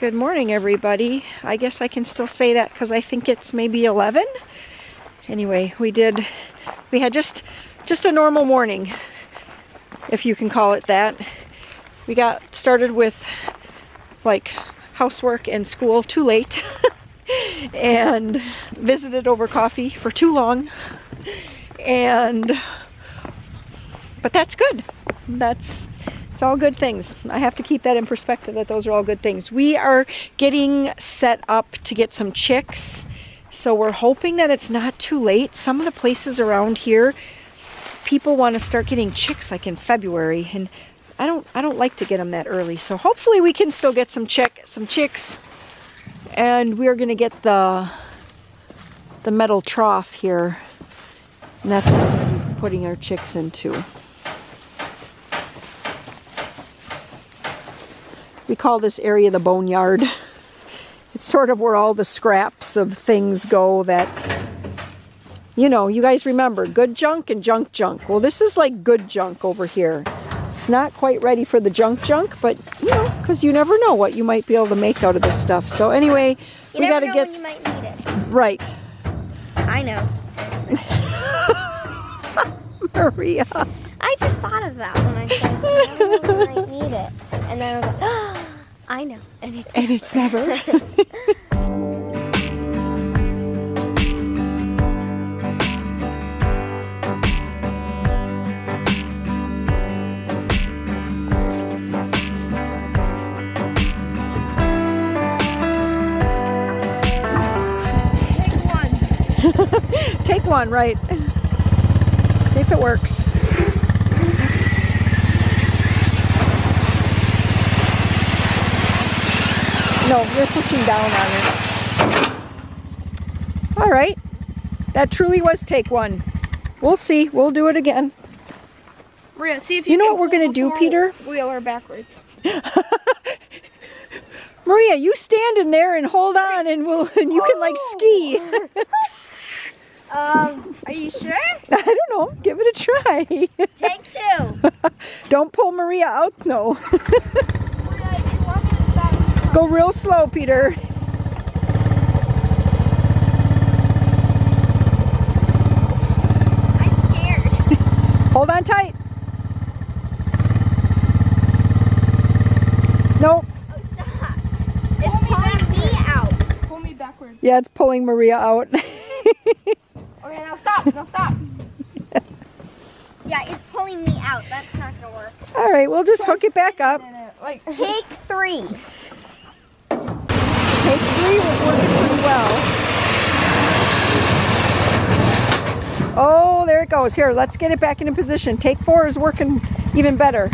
Good morning, everybody. I guess I can still say that because I think it's maybe 11. Anyway, we did, we had just, just a normal morning, if you can call it that. We got started with like housework and school too late and visited over coffee for too long. And, but that's good. That's, it's all good things. I have to keep that in perspective that those are all good things. We are getting set up to get some chicks. So we're hoping that it's not too late. Some of the places around here, people want to start getting chicks like in February. And I don't I don't like to get them that early. So hopefully we can still get some chick some chicks. And we're gonna get the the metal trough here. And that's what we're putting our chicks into. We call this area the boneyard. It's sort of where all the scraps of things go that, you know, you guys remember, good junk and junk junk. Well, this is like good junk over here. It's not quite ready for the junk junk, but, you know, because you never know what you might be able to make out of this stuff. So anyway, you we got to get... you might need it. Right. I know. Maria. I just thought of that when I said, I don't know when I might need it. And then I was like, oh, I know. And it's And it's never. Take one. Take one, right. See if it works. No, you're pushing down on it. All right. That truly was take one. We'll see. We'll do it again. Maria, see if You know what we're gonna do, Peter? Wheeler backwards. Maria, you stand in there and hold on and we'll and you can like ski. Um, are you sure? I don't know. Give it a try. Take two. don't pull Maria out, no. Maria, if you want me to stop, Go real slow, Peter. I'm scared. Hold on tight. Nope. Oh, stop. It's pulling me out. Pull me backwards. Yeah, it's pulling Maria out. Okay, now stop. Now stop. yeah, it's pulling me out. That's not gonna work. All right, we'll just hook it back up. Like, Take three. Was working pretty well. Oh, there it goes. Here, let's get it back into position. Take four is working even better.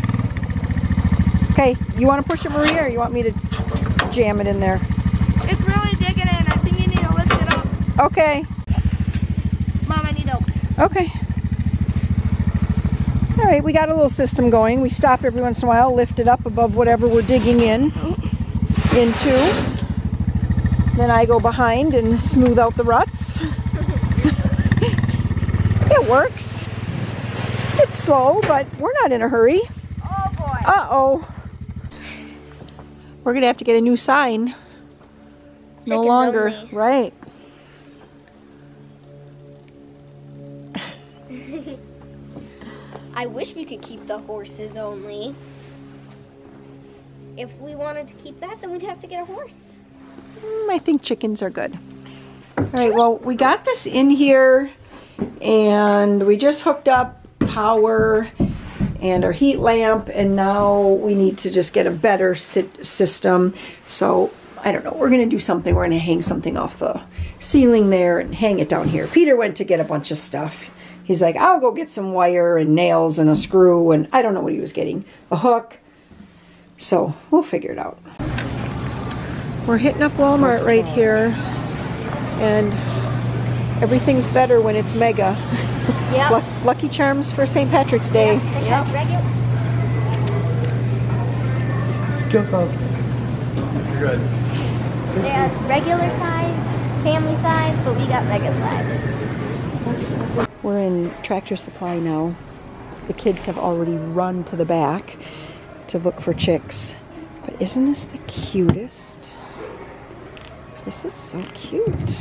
Okay, you want to push it, Maria, or you want me to jam it in there? it's really digging in. I think you need to lift it up. Okay, Mom, I need help. okay. All right, we got a little system going. We stop every once in a while, lift it up above whatever we're digging in into. Then I go behind and smooth out the ruts. it works. It's slow, but we're not in a hurry. Oh boy. Uh-oh. We're gonna have to get a new sign. no longer. only. Right. I wish we could keep the horses only. If we wanted to keep that, then we'd have to get a horse. Mm, I think chickens are good. All right, well, we got this in here and we just hooked up power and our heat lamp and now we need to just get a better sit system. So, I don't know, we're gonna do something. We're gonna hang something off the ceiling there and hang it down here. Peter went to get a bunch of stuff. He's like, I'll go get some wire and nails and a screw and I don't know what he was getting. A hook. So, we'll figure it out. We're hitting up Walmart right here, and everything's better when it's mega. Yep. Lucky Charms for St. Patrick's Day. They have regular. Skill sauce. You're good. They had regular size, family size, but we got mega size. We're in Tractor Supply now. The kids have already run to the back to look for chicks. But isn't this the cutest? This is so cute.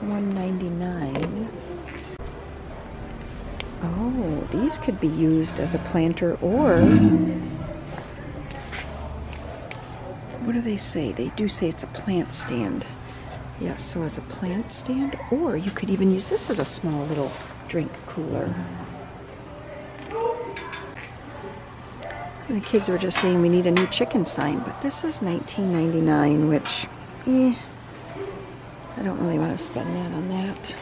One ninety nine. Oh, these could be used as a planter or what do they say? They do say it's a plant stand. Yes, so as a plant stand, or you could even use this as a small little drink cooler. And the kids were just saying we need a new chicken sign, but this is 19.99, which, eh, I don't really want to spend that on that.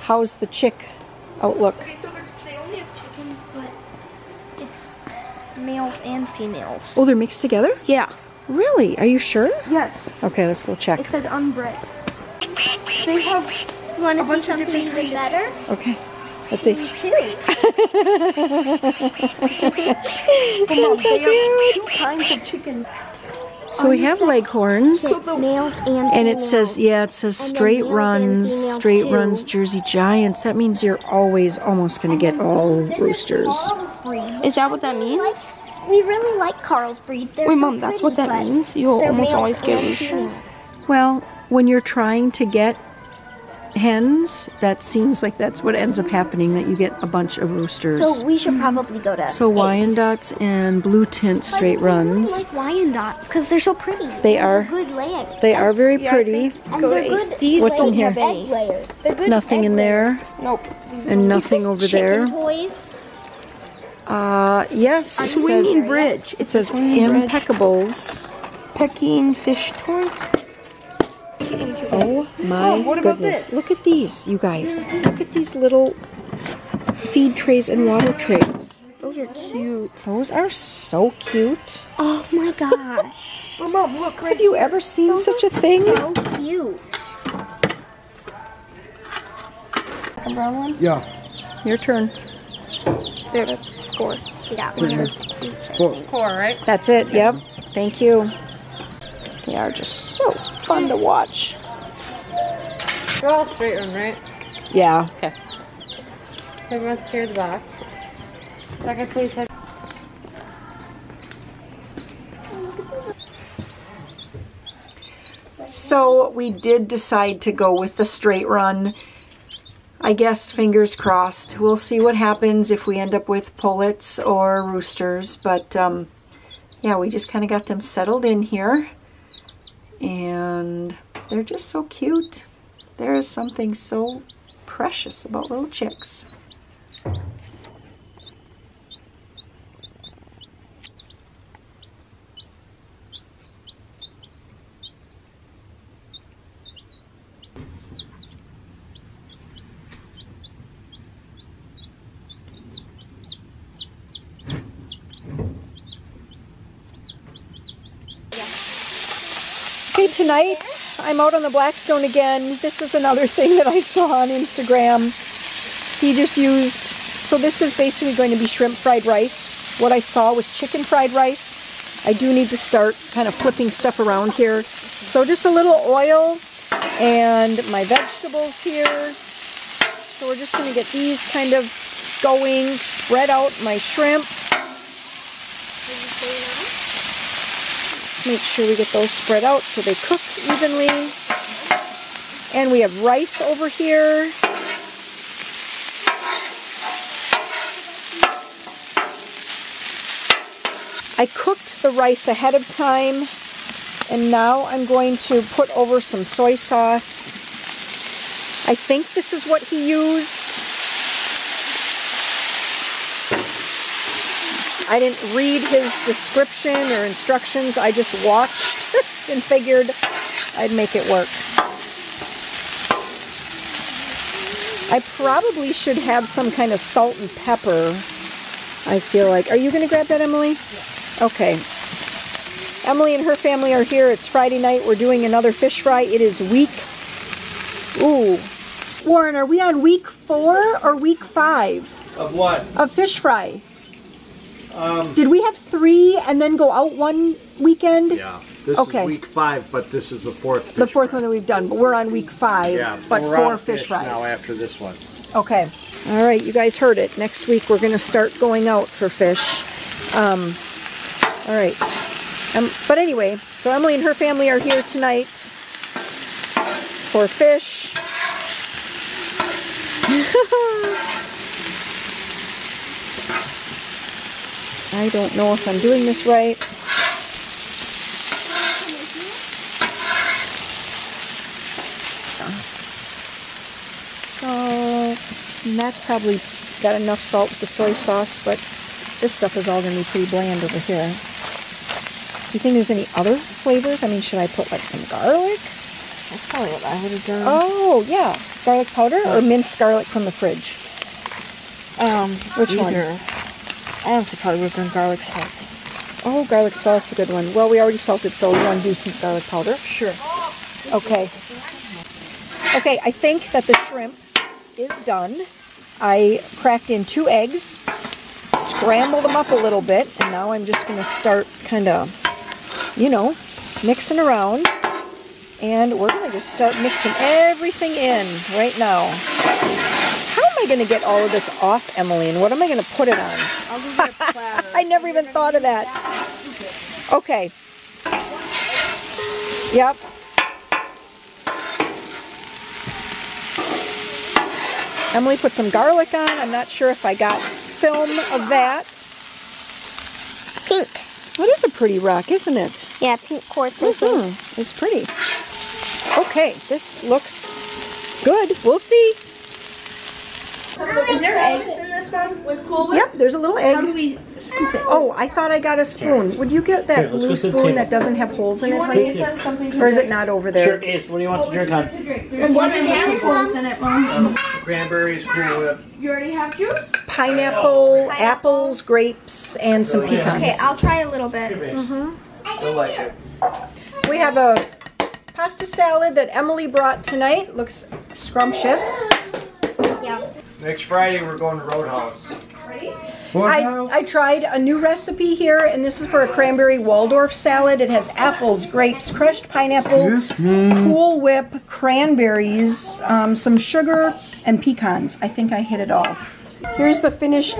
How's the chick outlook? Okay, so they're- only have chickens, but it's males and females. Oh, they're mixed together? Yeah. Really? Are you sure? Yes. Okay, let's go check. It says unbred. They have You want A to see bunch of something different even breeds. better? Okay, let's see. Me too. Mom, they have two kinds of chicken. So we have leghorns. Males and And it says, yeah, it says straight runs, straight too. runs, Jersey Giants. That means you're always almost going to get all roosters. Is Is that what that means? We really like Carl's breed. They're Wait, so Mom, that's what that means? You'll they're almost always get roosters. Well, when you're trying to get hens, that seems like that's what ends up happening, that you get a bunch of roosters. So we should probably go to. So Ace. Wyandottes and blue tint straight runs. I like Wyandottes because they're so pretty. They They're good laying. They are very Yeah, I pretty. And they're good. These What's don't in here? egg layers. They're good. Nothing egg in layers. there. Nope. And nothing over Chicken there. Toys. Uh, yes, it says, Swinging bridge. it says swinging bridge. impeccables. Pecking fish toy. Oh my oh, what about goodness. this? Look at these, you guys. Look at these little feed trays and water trays. Those are cute. Those are so cute. Oh my gosh. Oh, Mom, look right Have you ever seen such a thing? so cute. The brown ones. Yeah. Your turn. There, that's four. Yeah. Four. Four, right? That's it, yep. Thank you. They are just so fun to watch. They're all straight run, right? Yeah. Everyone secure the box. Second place have So we did decide to go with the straight run. I guess fingers crossed. We'll see what happens if we end up with pullets or roosters. But um, yeah, we just kind of got them settled in here. And they're just so cute. There is something so precious about little chicks. Tonight I'm out on the Blackstone again. This is another thing that I saw on Instagram. He just used, so this is basically going to be shrimp fried rice. What I saw was chicken fried rice. I do need to start kind of flipping stuff around here. So just a little oil and my vegetables here. So we're just going to get these kind of going, spread out my shrimp. Let's make sure we get those spread out so they cook evenly. And we have rice over here. I cooked the rice ahead of time and now I'm going to put over some soy sauce. I think this is what he used. I didn't read his description or instructions. I just watched and figured I'd make it work. I probably should have some kind of salt and pepper. I feel like. Are you going to grab that, Emily? Okay. Emily and her family are here. It's Friday night. We're doing another fish fry. It is week. Ooh. Warren, are we on week four or week five Of what? of fish fry? Um, Did we have three and then go out one weekend? yeah. This Okay. is week five, but this is the fourth. Fish The fourth fry. one that we've done, but we're on week five, Yeah, but we're four on fish fries. now after this one. Okay. All right, you guys heard it. Next week we're going to start going out for fish. Um, all right. Um, but anyway, so Emily and her family are here tonight for fish. I don't know if I'm doing this right. So that's probably got enough salt with the soy sauce, but this stuff is all going to be pretty bland over here. Do you think there's any other flavors? I mean, should I put like some garlic? That's probably what I would have done. Oh, yeah. Garlic powder or minced garlic from the fridge? Um, Which one? I honestly probably would have done garlic salt. Oh, garlic salt's a good one. Well, we already salted, so we want to do some garlic powder. Sure. Okay. Okay, I think that the shrimp is done. I cracked in two eggs, scrambled them up a little bit, and now I'm just going to start kind of, you know, mixing around. And we're going to just start mixing everything in right now. How am I going to get all of this off, Emily, and what am I going to put it on? I'll give you a never even thought of that. Okay. Yep. Emily put some garlic on. I'm not sure if I got film of that. Pink. What is a pretty rock, isn't it? Yeah, pink quartz. I think. Hmm, it's pretty. Okay, this looks good. We'll see. Is there eggs in this one? With Cool Whip? Yep, there's a little egg. How do we scoop it? Oh, I thought I got a spoon. Would you get that Here, blue go to the spoon that doesn't have holes in it, honey? give them Or is it not over there? Sure, there? Ace, what do you want to drink on? To drink. There's one and holes in it, Mom. Um, cranberries, Cool Whip. You already have juice? Pineapple, apples, grapes, and some Okay, pecans. I'll try a little bit. I mm-hmm. like it. We have a pasta salad that Emily brought tonight. Looks scrumptious. Yeah. Next Friday, we're going to Roadhouse. I, I tried a new recipe here, and this is for a cranberry Waldorf salad. It has apples, grapes, crushed pineapple, Cool Whip, cranberries, um, some sugar, and pecans. I think I hit it all. Here's the finished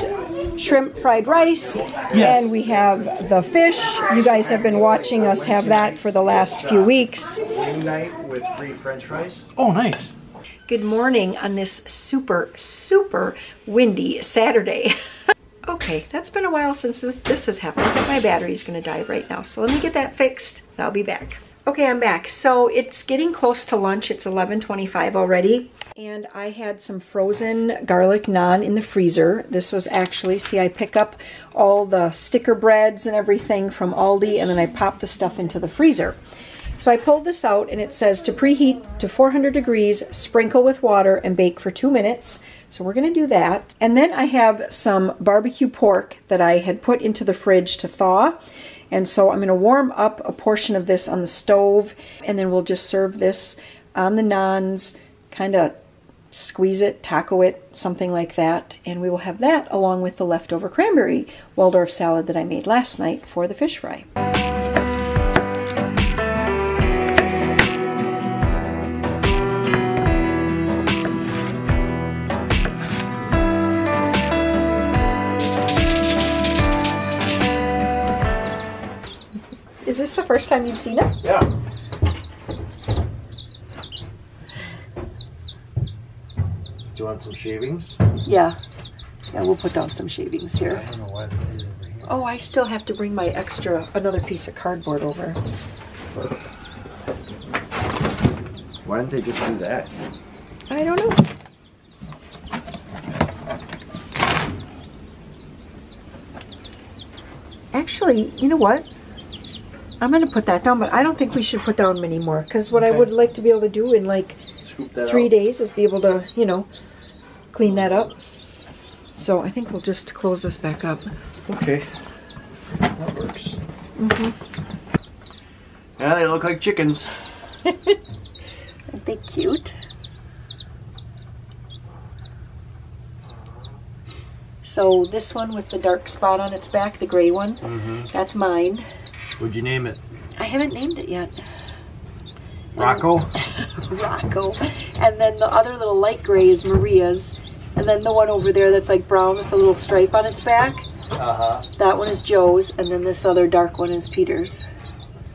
shrimp fried rice, and we have the fish. You guys have been watching us have that for the last few weeks. Wing night with free French fries. Oh, nice. Good morning on this super, super windy Saturday. okay, that's been a while since this has happened. My battery's gonna die right now, so let me get that fixed I'll be back. Okay, I'm back. So it's getting close to lunch. It's 11:25 already, and I had some frozen garlic naan in the freezer. This was actually, see, I pick up all the sticker breads and everything from Aldi, and then I pop the stuff into the freezer. So I pulled this out and it says to preheat to 400 degrees, sprinkle with water, and bake for two minutes. So we're going to do that. And then I have some barbecue pork that I had put into the fridge to thaw. And so I'm going to warm up a portion of this on the stove and then we'll just serve this on the naans, kind of squeeze it, taco it, something like that. And we will have that along with the leftover cranberry Waldorf salad that I made last night for the fish fry. The first time you've seen it? Yeah. Do you want some shavings? Yeah. Yeah, we'll put down some shavings here. I don't know why they're here. Oh, I still have to bring my extra, another piece of cardboard over. Why didn't they just do that? I don't know. Actually, you know what? I'm gonna put that down, but I don't think we should put down many more. Because what I would like to be able to do in like three out. days is be able to, you know, clean that up. So I think we'll just close this back up. Okay. That works. Mhm. Yeah, they look like chickens. Aren't they cute? So this one with the dark spot on its back, the gray one, Mm-hmm. that's mine. What'd you name it? I haven't named it yet. Rocco. Rocco. And then the other little light gray is Maria's. And then the one over there that's like brown with a little stripe on its back, Uh huh. that one is Joe's. And then this other dark one is Peter's.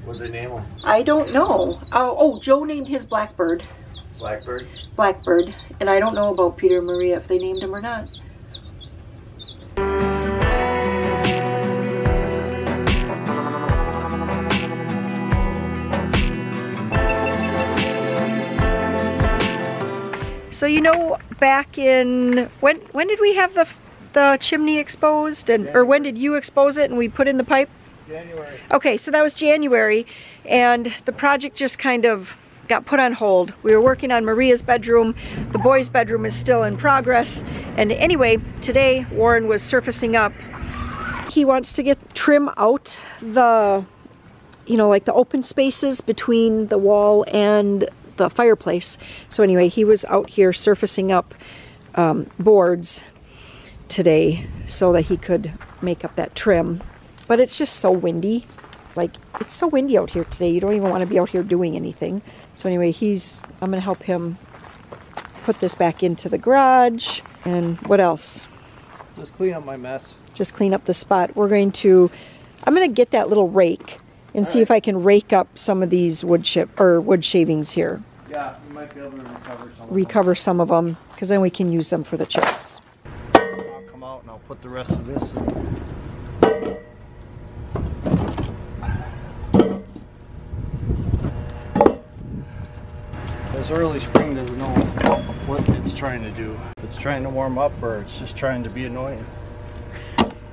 What'd they name him? I don't know. Oh, oh Joe named his Blackbird. Blackbird. Blackbird. And I don't know about Peter and Maria if they named him or not. So you know, back in when when did we have the the chimney exposed, and or when did you expose it and we put in the pipe? January. Okay, so that was January, and the project just kind of got put on hold. We were working on Maria's bedroom. The boys' bedroom is still in progress. And anyway, today Warren was surfacing up. He wants to get trim out the, you know, like the open spaces between the wall and the fireplace. So anyway, he was out here surfacing up um, boards today so that he could make up that trim. But it's just so windy. Like, it's so windy out here today. You don't even want to be out here doing anything. So anyway, he's, I'm going to help him put this back into the garage. And what else? Just clean up my mess. Just clean up the spot. We're going to, I'm going to get that little rake and see if I can rake up some of these wood chip or wood shavings here. Yeah, you might be able to recover some. Recover some of them because then we can use them for the chips. I'll come out and I'll put the rest of this. This early spring doesn't know what it's trying to do. If it's trying to warm up or it's just trying to be annoying.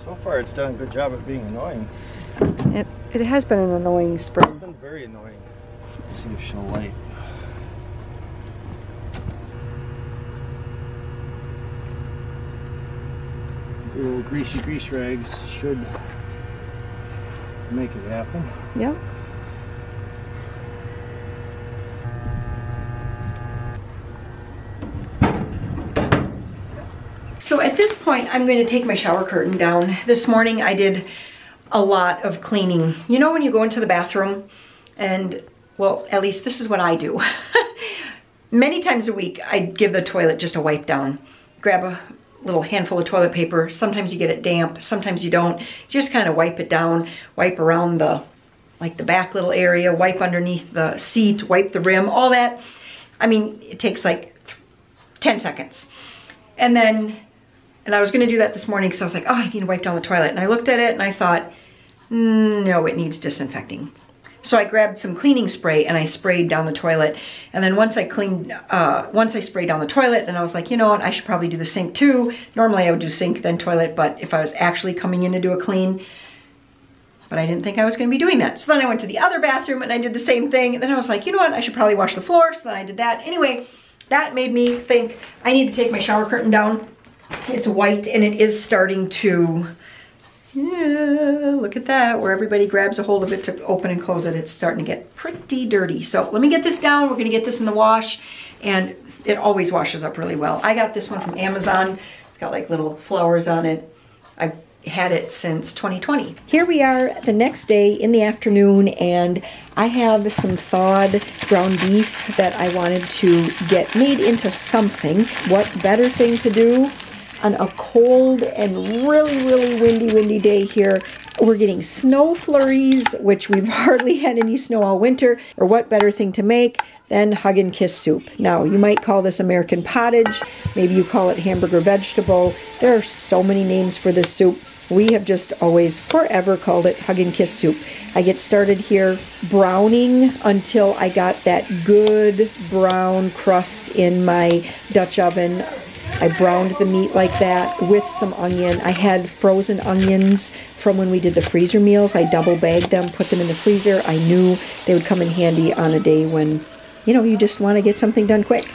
So far, it's done a good job at being annoying. It, it has been an annoying spring. It's been very annoying. Let's see if she'll light. Little greasy grease rags should make it happen. Yep. So at this point, I'm going to take my shower curtain down. This morning I did a lot of cleaning. You know when you go into the bathroom and, well, at least this is what I do. Many times a week, I give the toilet just a wipe down. Grab a little handful of toilet paper. Sometimes you get it damp, sometimes you don't. You just kind of wipe it down, wipe around the, like the back little area, wipe underneath the seat, wipe the rim, all that. I mean, it takes like 10 seconds. And then, and I was gonna do that this morning because I was like, oh, I need to wipe down the toilet. And I looked at it and I thought, "Mm, no, it needs disinfecting. So I grabbed some cleaning spray and I sprayed down the toilet. And then once I cleaned, uh, once I sprayed down the toilet, then I was like, you know what, I should probably do the sink too. Normally I would do sink, then toilet, but if I was actually coming in to do a clean, but I didn't think I was gonna be doing that. So then I went to the other bathroom and I did the same thing. And then I was like, you know what, I should probably wash the floor. So then I did that. Anyway, that made me think I need to take my shower curtain down. It's white and it is starting to, yeah, look at that, where everybody grabs a hold of it to open and close it. It's starting to get pretty dirty. So let me get this down. We're gonna get this in the wash and it always washes up really well. I got this one from Amazon. It's got like little flowers on it. I've had it since 2020. Here we are the next day in the afternoon and I have some thawed ground beef that I wanted to get made into something. What better thing to do on a cold and really, really windy, windy day here. We're getting snow flurries, which we've hardly had any snow all winter. Or what better thing to make than hug and kiss soup? Now, you might call this American pottage. Maybe you call it hamburger vegetable. There are so many names for this soup. We have just always forever called it hug and kiss soup. I get started here browning until I got that good brown crust in my Dutch oven. I browned the meat like that with some onion. I had frozen onions from when we did the freezer meals. I double bagged them, put them in the freezer. I knew they would come in handy on a day when, you know, you just want to get something done quick.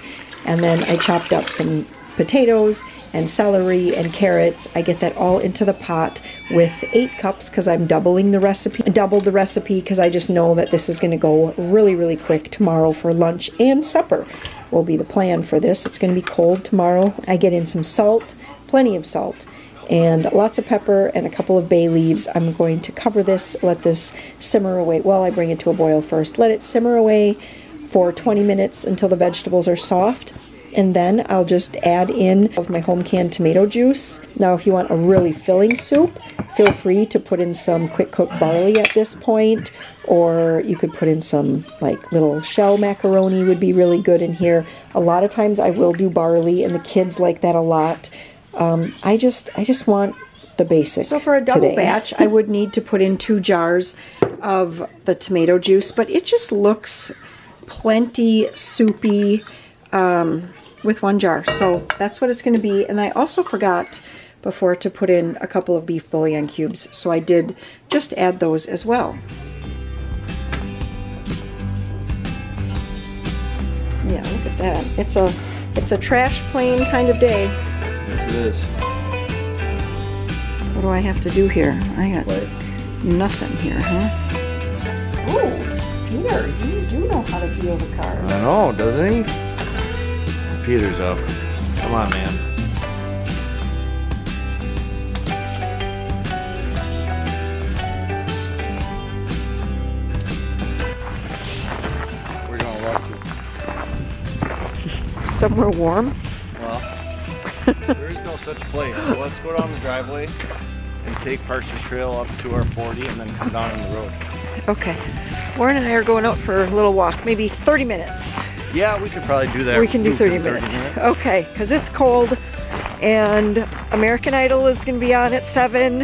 And then I chopped up some potatoes and celery and carrots. I get that all into the pot with eight cups because I'm doubling the recipe. Doubled the recipe because I just know that this is going to go really, really quick tomorrow for lunch and supper. Will be the plan for this. It's going to be cold tomorrow. I get in some salt, plenty of salt, and lots of pepper and a couple of bay leaves. I'm going to cover this, let this simmer away. Well, I bring it to a boil first. Let it simmer away for 20 minutes until the vegetables are soft. And then I'll just add in of my home canned tomato juice. Now, if you want a really filling soup, feel free to put in some quick cook barley at this point, or you could put in some like little shell macaroni would be really good in here. A lot of times I will do barley, and the kids like that a lot. Um, I just I just want the basic. So for a double today. batch, I would need to put in two jars of the tomato juice, but it just looks plenty soupy um, with one jar. So that's what it's going to be. And I also forgot before to put in a couple of beef bouillon cubes, so I did just add those as well. Yeah, look at that. It's a it's a trash plane kind of day. Yes, it is. What do I have to do here? I got Wait. nothing here, huh? Oh, Peter, you do know how to deal the cards. I know, doesn't he? Peter's up. Come on, man. Somewhere warm. Well, there is no such place. So let's go down the driveway and take Parsons Trail up to our 40 and then come down on the road. Okay. Warren and I are going out for a little walk, maybe 30 minutes. Yeah, we could probably do that. we can do Luke 30 in minutes. Okay, because it's cold and American Idol is going to be on at 7.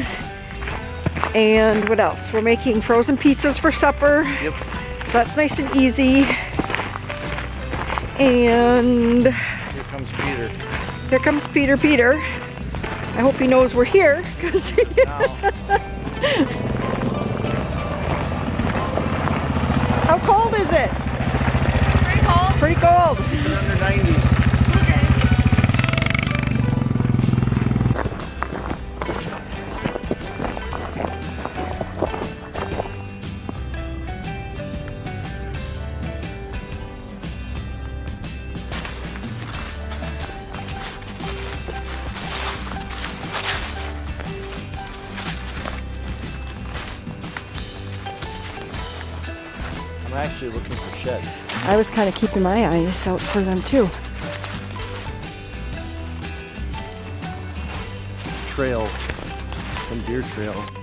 And what else? We're making frozen pizzas for supper. Yep. So that's nice and easy. And Here comes Peter. here comes Peter Peter. I hope he knows we're here because How cold is it? Pretty cold. Pretty cold. We're under 90. I was kind of keeping my eyes out for them too. Trail, Some deer trails.